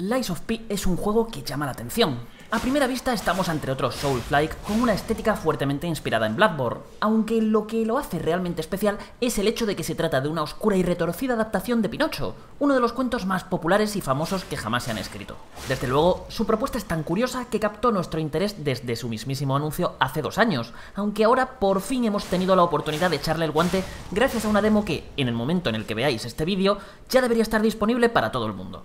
Lies of P es un juego que llama la atención. A primera vista estamos ante otro Souls-like con una estética fuertemente inspirada en Bloodborne, aunque lo que lo hace realmente especial es el hecho de que se trata de una oscura y retorcida adaptación de Pinocho, uno de los cuentos más populares y famosos que jamás se han escrito. Desde luego, su propuesta es tan curiosa que captó nuestro interés desde su mismísimo anuncio hace dos años, aunque ahora por fin hemos tenido la oportunidad de echarle el guante gracias a una demo que, en el momento en el que veáis este vídeo, ya debería estar disponible para todo el mundo.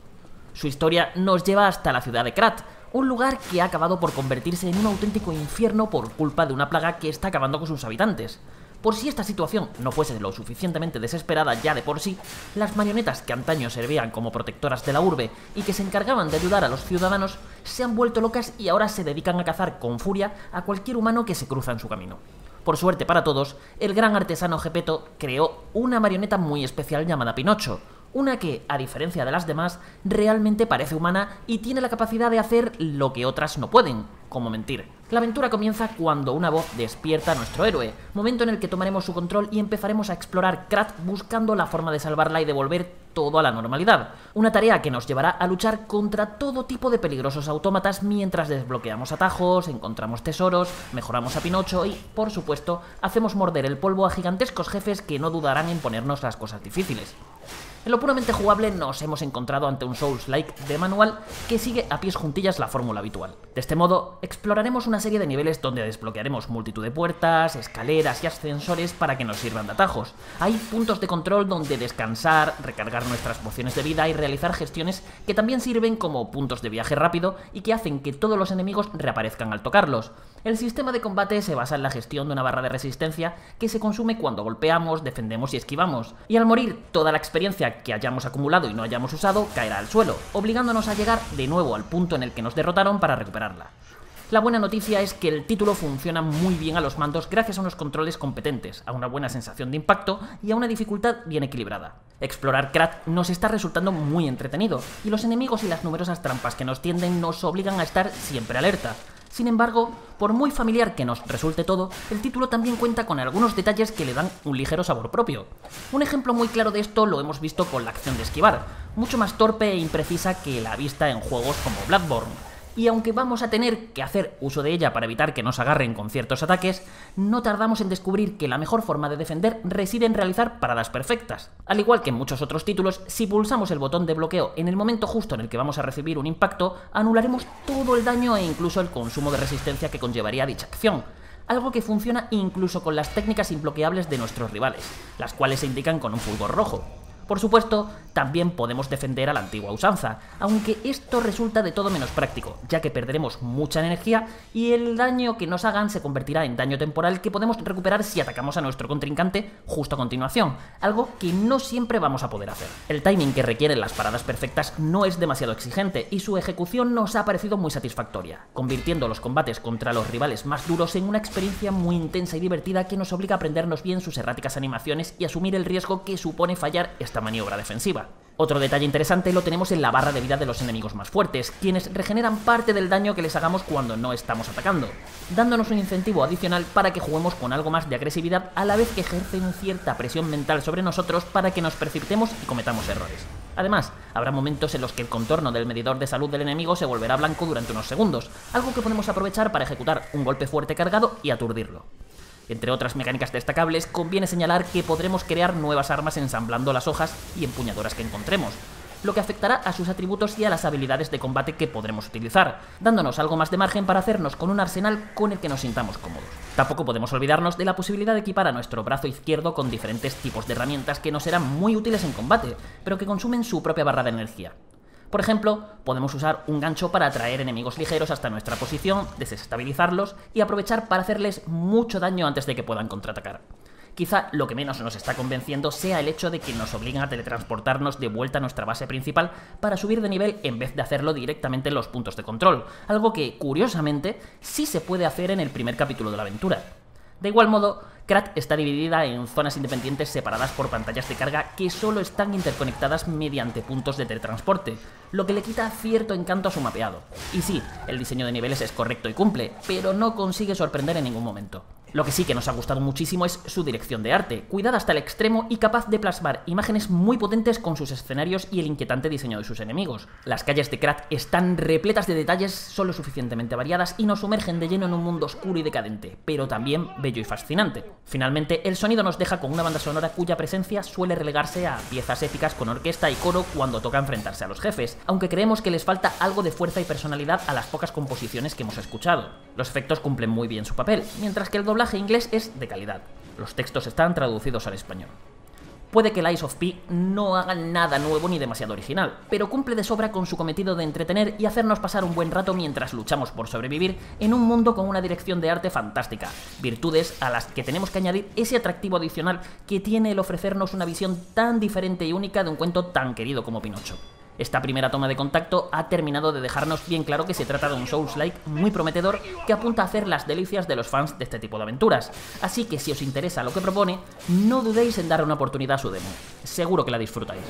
Su historia nos lleva hasta la ciudad de Krat, un lugar que ha acabado por convertirse en un auténtico infierno por culpa de una plaga que está acabando con sus habitantes. Por si esta situación no fuese lo suficientemente desesperada ya de por sí, las marionetas que antaño servían como protectoras de la urbe y que se encargaban de ayudar a los ciudadanos se han vuelto locas y ahora se dedican a cazar con furia a cualquier humano que se cruza en su camino. Por suerte para todos, el gran artesano Gepetto creó una marioneta muy especial llamada Pinocho, una que, a diferencia de las demás, realmente parece humana y tiene la capacidad de hacer lo que otras no pueden, como mentir. La aventura comienza cuando una voz despierta a nuestro héroe, momento en el que tomaremos su control y empezaremos a explorar Krat buscando la forma de salvarla y devolver todo a la normalidad. Una tarea que nos llevará a luchar contra todo tipo de peligrosos autómatas mientras desbloqueamos atajos, encontramos tesoros, mejoramos a Pinocho y, por supuesto, hacemos morder el polvo a gigantescos jefes que no dudarán en ponernos las cosas difíciles. En lo puramente jugable nos hemos encontrado ante un Souls-like de manual que sigue a pies juntillas la fórmula habitual. De este modo, exploraremos una serie de niveles donde desbloquearemos multitud de puertas, escaleras y ascensores para que nos sirvan de atajos. Hay puntos de control donde descansar, recargar nuestras pociones de vida y realizar gestiones que también sirven como puntos de viaje rápido y que hacen que todos los enemigos reaparezcan al tocarlos. El sistema de combate se basa en la gestión de una barra de resistencia que se consume cuando golpeamos, defendemos y esquivamos. Y al morir, toda la experiencia que hayamos acumulado y no hayamos usado caerá al suelo, obligándonos a llegar de nuevo al punto en el que nos derrotaron para recuperarla. La buena noticia es que el título funciona muy bien a los mandos gracias a unos controles competentes, a una buena sensación de impacto y a una dificultad bien equilibrada. Explorar Krat nos está resultando muy entretenido, y los enemigos y las numerosas trampas que nos tienden nos obligan a estar siempre alerta, sin embargo, por muy familiar que nos resulte todo, el título también cuenta con algunos detalles que le dan un ligero sabor propio. Un ejemplo muy claro de esto lo hemos visto con la acción de esquivar, mucho más torpe e imprecisa que la vista en juegos como Bloodborne y aunque vamos a tener que hacer uso de ella para evitar que nos agarren con ciertos ataques, no tardamos en descubrir que la mejor forma de defender reside en realizar paradas perfectas. Al igual que en muchos otros títulos, si pulsamos el botón de bloqueo en el momento justo en el que vamos a recibir un impacto, anularemos todo el daño e incluso el consumo de resistencia que conllevaría dicha acción algo que funciona incluso con las técnicas imbloqueables de nuestros rivales, las cuales se indican con un fulgor rojo. Por supuesto, también podemos defender a la antigua usanza, aunque esto resulta de todo menos práctico, ya que perderemos mucha energía y el daño que nos hagan se convertirá en daño temporal que podemos recuperar si atacamos a nuestro contrincante justo a continuación, algo que no siempre vamos a poder hacer. El timing que requieren las paradas perfectas no es demasiado exigente y su ejecución nos ha parecido muy satisfactoria, convirtiendo los combates contra los rivales más duros en una experiencia muy intensa y divertida que nos obliga a aprendernos bien sus erráticas animaciones y asumir el riesgo que supone fallar esta maniobra defensiva. Otro detalle interesante lo tenemos en la barra de vida de los enemigos más fuertes, quienes regeneran parte del daño que les hagamos cuando no estamos atacando, dándonos un incentivo adicional para que juguemos con algo más de agresividad a la vez que ejercen cierta presión mental sobre nosotros para que nos precipitemos y cometamos errores. Además, habrá momentos en los que el contorno del medidor de salud del enemigo se volverá blanco durante unos segundos, algo que podemos aprovechar para ejecutar un golpe fuerte cargado y aturdirlo. Entre otras mecánicas destacables, conviene señalar que podremos crear nuevas armas ensamblando las hojas y empuñadoras que encontremos, lo que afectará a sus atributos y a las habilidades de combate que podremos utilizar, dándonos algo más de margen para hacernos con un arsenal con el que nos sintamos cómodos. Tampoco podemos olvidarnos de la posibilidad de equipar a nuestro brazo izquierdo con diferentes tipos de herramientas que nos serán muy útiles en combate, pero que consumen su propia barra de energía. Por ejemplo, podemos usar un gancho para atraer enemigos ligeros hasta nuestra posición, desestabilizarlos y aprovechar para hacerles mucho daño antes de que puedan contraatacar. Quizá lo que menos nos está convenciendo sea el hecho de que nos obliguen a teletransportarnos de vuelta a nuestra base principal para subir de nivel en vez de hacerlo directamente en los puntos de control, algo que, curiosamente, sí se puede hacer en el primer capítulo de la aventura. De igual modo, Krat está dividida en zonas independientes separadas por pantallas de carga que solo están interconectadas mediante puntos de teletransporte, lo que le quita cierto encanto a su mapeado. Y sí, el diseño de niveles es correcto y cumple, pero no consigue sorprender en ningún momento. Lo que sí que nos ha gustado muchísimo es su dirección de arte, cuidada hasta el extremo y capaz de plasmar imágenes muy potentes con sus escenarios y el inquietante diseño de sus enemigos. Las calles de Krat están repletas de detalles, son lo suficientemente variadas y nos sumergen de lleno en un mundo oscuro y decadente, pero también bello y fascinante. Finalmente, el sonido nos deja con una banda sonora cuya presencia suele relegarse a piezas épicas con orquesta y coro cuando toca enfrentarse a los jefes, aunque creemos que les falta algo de fuerza y personalidad a las pocas composiciones que hemos escuchado. Los efectos cumplen muy bien su papel, mientras que el doblaje inglés es de calidad. Los textos están traducidos al español. Puede que Lies of P no haga nada nuevo ni demasiado original, pero cumple de sobra con su cometido de entretener y hacernos pasar un buen rato mientras luchamos por sobrevivir en un mundo con una dirección de arte fantástica, virtudes a las que tenemos que añadir ese atractivo adicional que tiene el ofrecernos una visión tan diferente y única de un cuento tan querido como Pinocho. Esta primera toma de contacto ha terminado de dejarnos bien claro que se trata de un Souls-like muy prometedor que apunta a hacer las delicias de los fans de este tipo de aventuras. Así que si os interesa lo que propone, no dudéis en dar una oportunidad a su demo. Seguro que la disfrutáis.